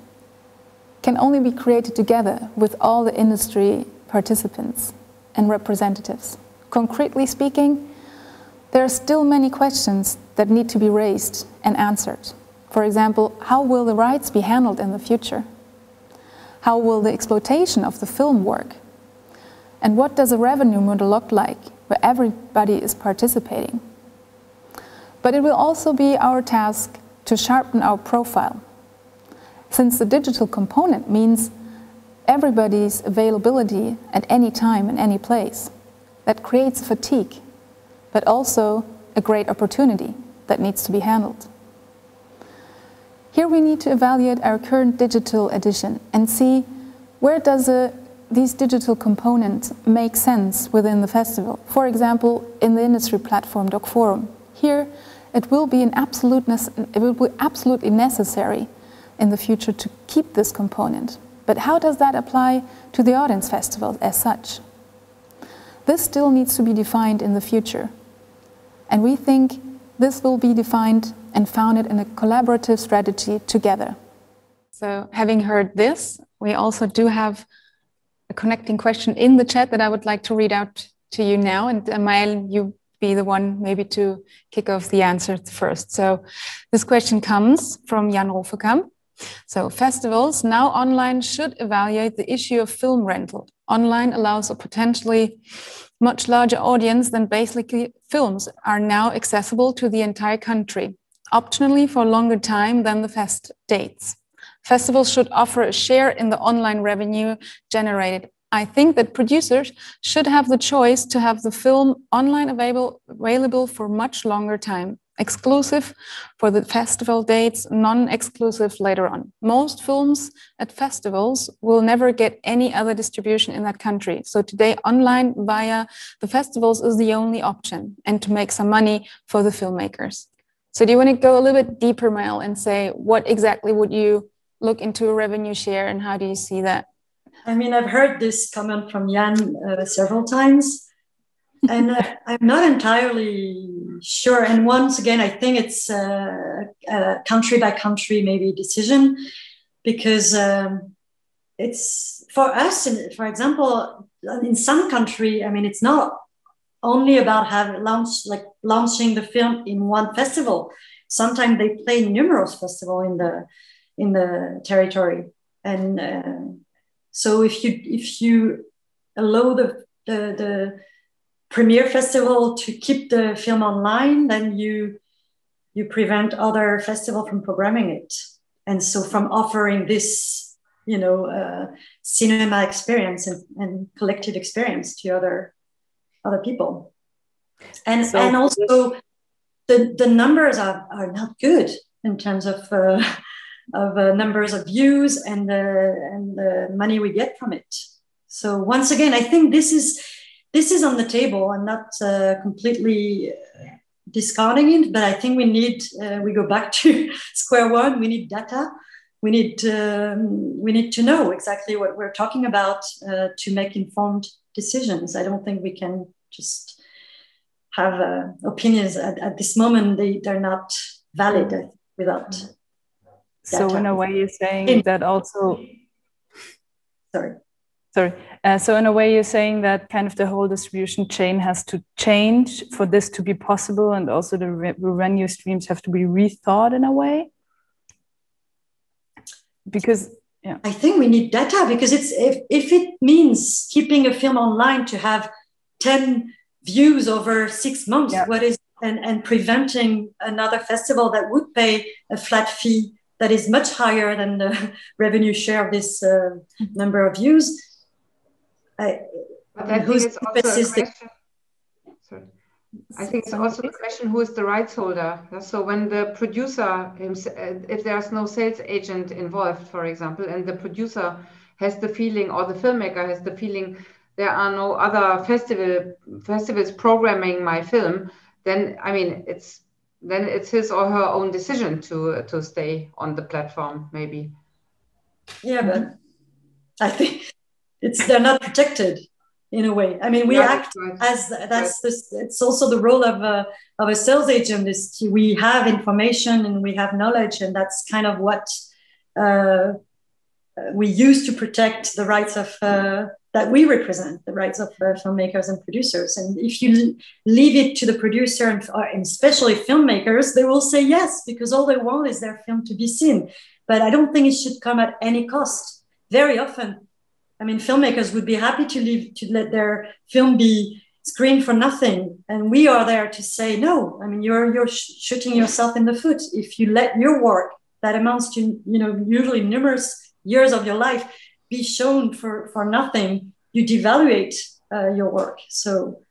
can only be created together with all the industry participants and representatives. Concretely speaking, there are still many questions that need to be raised and answered. For example, how will the rights be handled in the future? How will the exploitation of the film work? And what does a revenue model look like where everybody is participating? But it will also be our task to sharpen our profile. Since the digital component means everybody's availability at any time and any place, that creates fatigue but also a great opportunity that needs to be handled. Here we need to evaluate our current digital edition and see where does a, these digital components make sense within the festival. For example, in the industry platform DOK.forum. Here, it will be an absolute it will be absolutely necessary in the future to keep this component. But how does that apply to the audience festival as such? This still needs to be defined in the future. And we think this will be defined and founded in a collaborative strategy together. So, having heard this, we also do have a connecting question in the chat that I would like to read out to you now. And Amael, you be the one maybe to kick off the answer first. So this question comes from Jan Rofekamp. So festivals now online should evaluate the issue of film rental. Online allows a potentially much larger audience than basically films are now accessible to the entire country, optionally for a longer time than the fest dates. Festivals should offer a share in the online revenue generated. I think that producers should have the choice to have the film online available, available for much longer time exclusive for the festival dates, non exclusive later on. Most films at festivals will never get any other distribution in that country. So today, online via the festivals is the only option and to make some money for the filmmakers. So do you want to go a little bit deeper, Maëlle, and say what exactly would you look into a revenue share and how do you see that? I mean, I've heard this comment from Jan uh, several times and uh, I'm not entirely sure. And once again, I think it's a, a country by country maybe decision because um, it's for us. For example, in some country, I mean, it's not only about having launch like launching the film in one festival. Sometimes they play numerous festival in the in the territory, and uh, so if you if you allow the the, the premiere festival to keep the film online, then you you prevent other festival from programming it, and so from offering this, you know, uh, cinema experience and, and collective experience to other other people, and so and also the the numbers are are not good in terms of. Uh, of uh, numbers of views and the and the money we get from it. So once again, I think this is this is on the table. I'm not uh, completely discarding it, but I think we need uh, we go back to square one. We need data. We need um, we need to know exactly what we're talking about uh, to make informed decisions. I don't think we can just have uh, opinions at, at, this moment. They they're not valid without. So in a way, you're saying that also. Sorry sorry. Uh, so in a way, you're saying that kind of the whole distribution chain has to change for this to be possible, and also the re revenue streams have to be rethought in a way. Because yeah, I think we need data because it's if if it means keeping a film online to have ten views over six months, yeah. what is and, and preventing another festival that would pay a flat fee that is much higher than the revenue share of this uh, number of views I, but I think it's also a question. I think it's also a question who is the rights holder. So when the producer, if there's no sales agent involved, for example, and the producer has the feeling, or the filmmaker has the feeling, there are no other festival festivals programming my film, then I mean it's then it's his or her own decision to to stay on the platform, maybe. Yeah, but I think it's they're not protected in a way. I mean, we yeah, act right. as that's right. this. It's also the role of a of a sales agent is to, we have information and we have knowledge, and that's kind of what uh, we use to protect the rights of uh, that we represent, the rights of uh, filmmakers and producers. And if you leave it to the producer and, uh, and especially filmmakers, they will say yes because all they want is their film to be seen. But I don't think it should come at any cost. Very often, I mean, filmmakers would be happy to leave to let their film be screened for nothing, and we are there to say no. I mean, you're you're sh- shooting yourself in the foot if you let your work that amounts to you know usually numerous years of your life be shown for for nothing. You devaluate uh, your work. So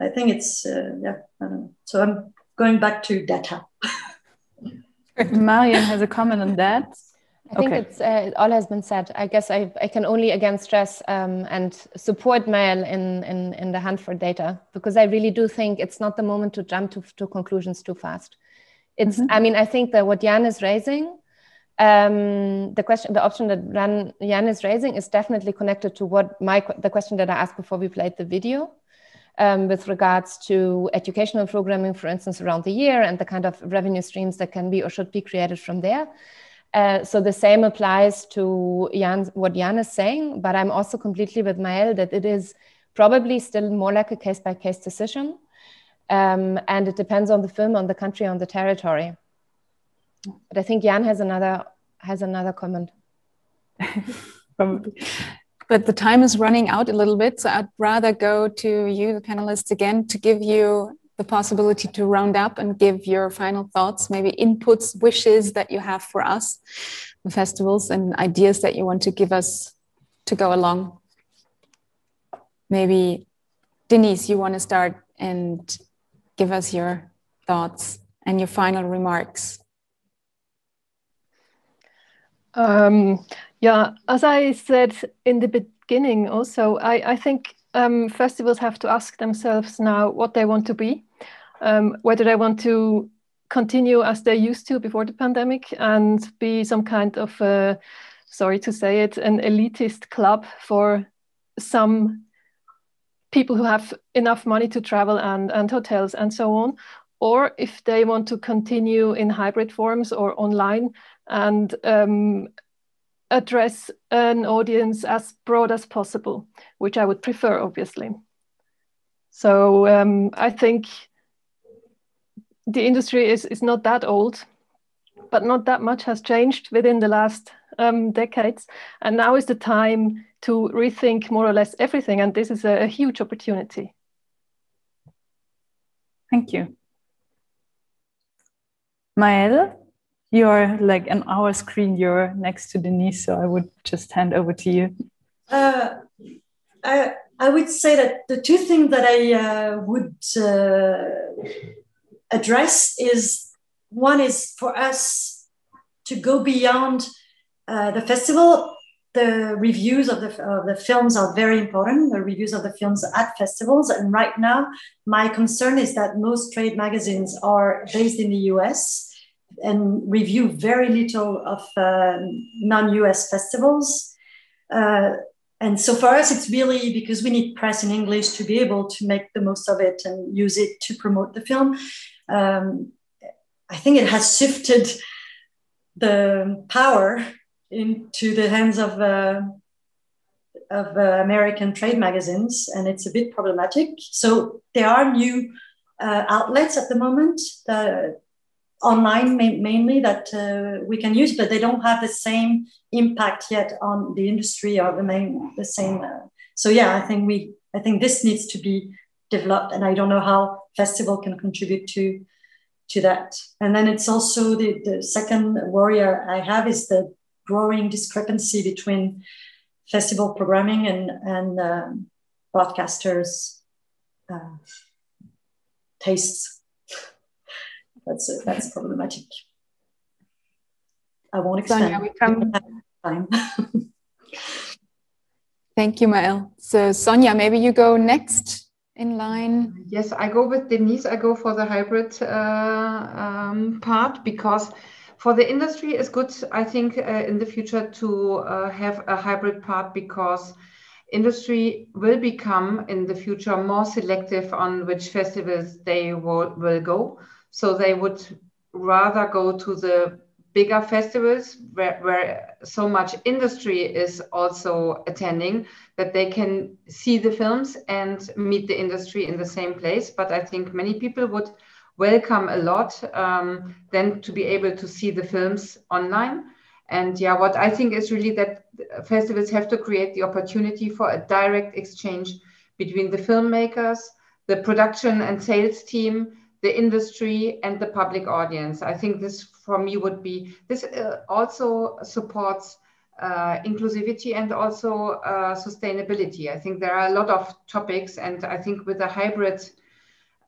I think it's uh, yeah. I don't know. So I'm going back to data. Marion has a comment on that. I think okay. it's uh, it all has been said. I guess I, I can only again stress um, and support Maëlle in, in in the hunt for data because I really do think it's not the moment to jump to, to conclusions too fast. It's mm-hmm. I mean I think that what Jan is raising, um, the question the option that Jan, Jan is raising is definitely connected to what my the question that I asked before we played the video. Um, with regards to educational programming, for instance, around the year and the kind of revenue streams that can be or should be created from there. Uh, so the same applies to Jan, what Jan is saying, but I'm also completely with Maëlle that it is probably still more like a case by case decision. Um, and it depends on the film, on the country, on the territory. But I think Jan has another has another comment. Probably. But the time is running out a little bit, so I'd rather go to you, the panelists, again to give you the possibility to round up and give your final thoughts, maybe inputs, wishes that you have for us, the festivals, and ideas that you want to give us to go along. Maybe Denise, you want to start and give us your thoughts and your final remarks. Um, yeah, as I said in the beginning, also, I, I think um, festivals have to ask themselves now what they want to be, um, whether they want to continue as they used to before the pandemic and be some kind of, sorry to say it, an elitist club for some people who have enough money to travel and, and hotels and so on, or if they want to continue in hybrid forms or online and um, address an audience as broad as possible, which I would prefer, obviously. So um, I think the industry is, is not that old, but not that much has changed within the last um, decades. And now is the time to rethink more or less everything. And this is a, a huge opportunity. Thank you. Maëlle? you're like an hour screen you're next to denise so i would just hand over to you uh, I, I would say that the two things that i uh, would uh, address is one is for us to go beyond uh, the festival the reviews of the, of the films are very important the reviews of the films at festivals and right now my concern is that most trade magazines are based in the us and review very little of uh, non-US festivals. Uh, and so for us, it's really because we need press in English to be able to make the most of it and use it to promote the film. Um, I think it has shifted the power into the hands of uh, of uh, American trade magazines, and it's a bit problematic. So there are new uh, outlets at the moment that online ma- mainly that uh, we can use, but they don't have the same impact yet on the industry or the main the same. Uh, so yeah, I think we I think this needs to be developed, and I don't know how festival can contribute to to that. And then it's also the the second worry I have is the growing discrepancy between festival programming and and um, broadcasters' uh, tastes that's that's problematic. I won't extend. Sonja, we come time. Thank you, Maëlle. So Sonja, maybe you go next in line. Yes, I go with Denise. I go for the hybrid uh, um, part because for the industry it's good, I think, uh, in the future to uh, have a hybrid part because industry will become in the future more selective on which festivals they will, will go. So they would rather go to the bigger festivals where, where so much industry is also attending that they can see the films and meet the industry in the same place. But I think many people would welcome a lot um, then to be able to see the films online. And yeah, what I think is really that festivals have to create the opportunity for a direct exchange between the filmmakers, the production and sales team, the industry and the public audience. I think this for me would be, this uh, also supports uh, inclusivity and also uh, sustainability. I think there are a lot of topics and I think with a hybrid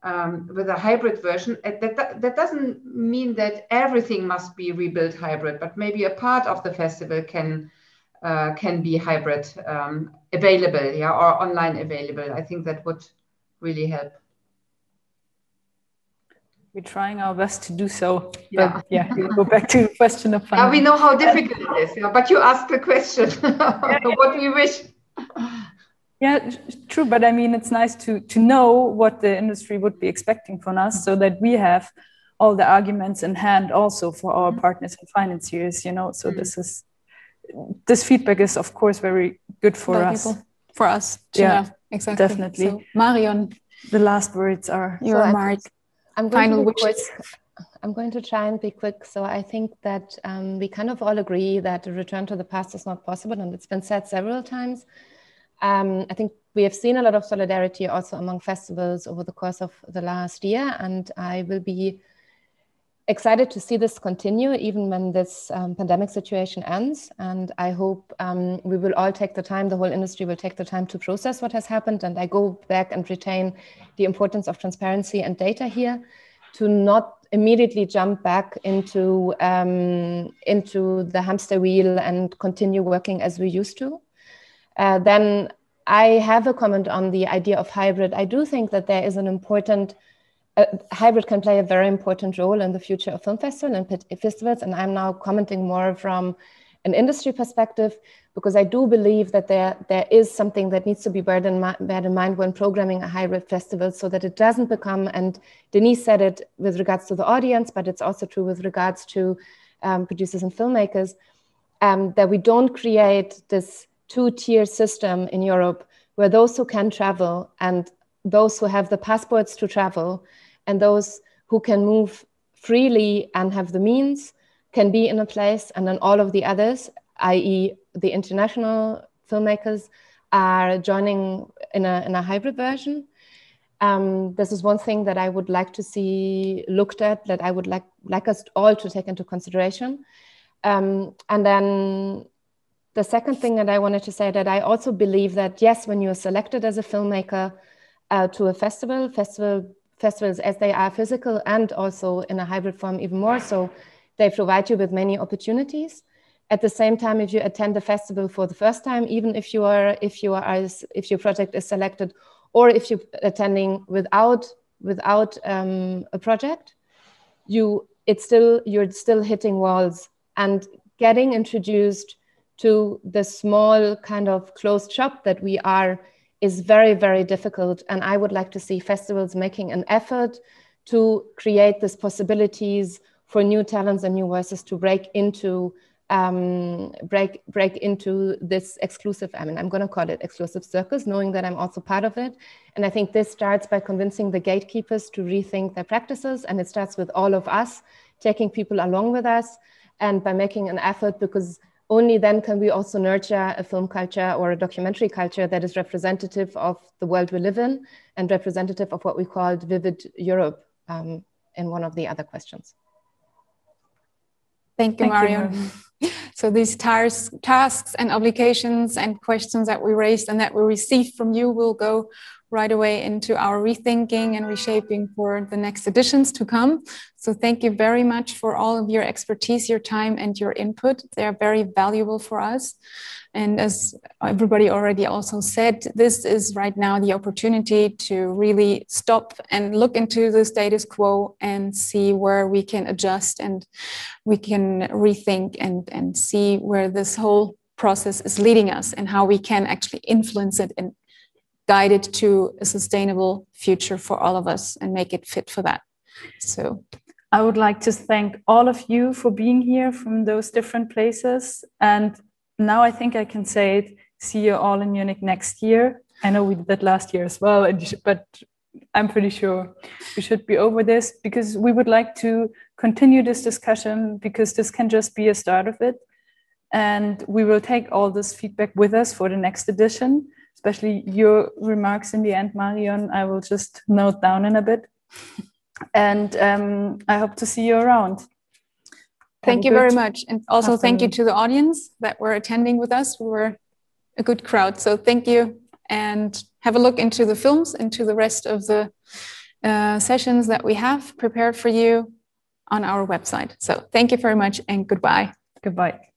um, with a hybrid version, uh, that, that doesn't mean that everything must be rebuilt hybrid, but maybe a part of the festival can uh, can be hybrid um, available, yeah, or online available. I think that would really help we're trying our best to do so. Yeah. But yeah, we'll go back to the question of funding. Yeah, we know how difficult it is. Yeah, but you asked the question. yeah, what do you wish? Yeah, true. But I mean, it's nice to to know what the industry would be expecting from us, so that we have all the arguments in hand also for our mm-hmm. partners and financiers, you know. So mm-hmm. this is this feedback is of course very good for Valuable. us. For us, yeah, exactly. Definitely. So, Marion, the last words are your so mark. I'm going Final to quick. I'm going to try and be quick. So I think that um, we kind of all agree that a return to the past is not possible, and it's been said several times. Um, I think we have seen a lot of solidarity also among festivals over the course of the last year, and I will be excited to see this continue even when this um, pandemic situation ends. And I hope um, we will all take the time, the whole industry will take the time to process what has happened. And I go back and retain the importance of transparency and data here to not immediately jump back into um, into the hamster wheel and continue working as we used to. Uh, then I have a comment on the idea of hybrid. I do think that there is an important uh, hybrid can play a very important role in the future of film festivals and festivals. And I'm now commenting more from an industry perspective because I do believe that there there is something that needs to be bear in, bear in mind when programming a hybrid festival, so that it doesn't become. And Denise said it with regards to the audience, but it's also true with regards to um, producers and filmmakers. Um, that we don't create this two-tier system in Europe where those who can travel and those who have the passports to travel and those who can move freely and have the means can be in a place. And then all of the others i.e the international filmmakers are joining in a, in a hybrid version. Um, this is one thing that i would like to see looked at that i would like like us all to take into consideration. Um, and then the second thing that i wanted to say that i also believe that yes when you're selected as a filmmaker uh, to a festival festival festivals as they are physical and also in a hybrid form even more so they provide you with many opportunities. At the same time if you attend a festival for the first time even if you are if you are if your project is selected or if you're attending without without um, a project you it's still you're still hitting walls and getting introduced to the small kind of closed shop that we are is very, very difficult. And I would like to see festivals making an effort to create these possibilities for new talents and new voices to break into um, break break into this exclusive. I mean, I'm going to call it exclusive circus, knowing that I'm also part of it. And I think this starts by convincing the gatekeepers to rethink their practices, and it starts with all of us taking people along with us, and by making an effort because only then can we also nurture a film culture or a documentary culture that is representative of the world we live in and representative of what we called vivid Europe um, in one of the other questions. Thank you, Thank Marion. You, so these tasks, tasks and obligations and questions that we raised and that we received from you will go right away into our rethinking and reshaping for the next editions to come. So thank you very much for all of your expertise, your time, and your input. They are very valuable for us. And as everybody already also said, this is right now the opportunity to really stop and look into the status quo and see where we can adjust and we can rethink and, and see where this whole process is leading us and how we can actually influence it and guide it to a sustainable future for all of us and make it fit for that. So I would like to thank all of you for being here from those different places. And now I think I can say it see you all in Munich next year. I know we did that last year as well, but I'm pretty sure we should be over this because we would like to continue this discussion because this can just be a start of it. And we will take all this feedback with us for the next edition especially your remarks in the end, Marion, I will just note down in a bit. And um, I hope to see you around. Thank you very much. And also afternoon. thank you to the audience that were attending with us. We were a good crowd. So thank you and have a look into the films, into the rest of the uh, sessions that we have prepared for you on our website. So thank you very much and goodbye. Goodbye.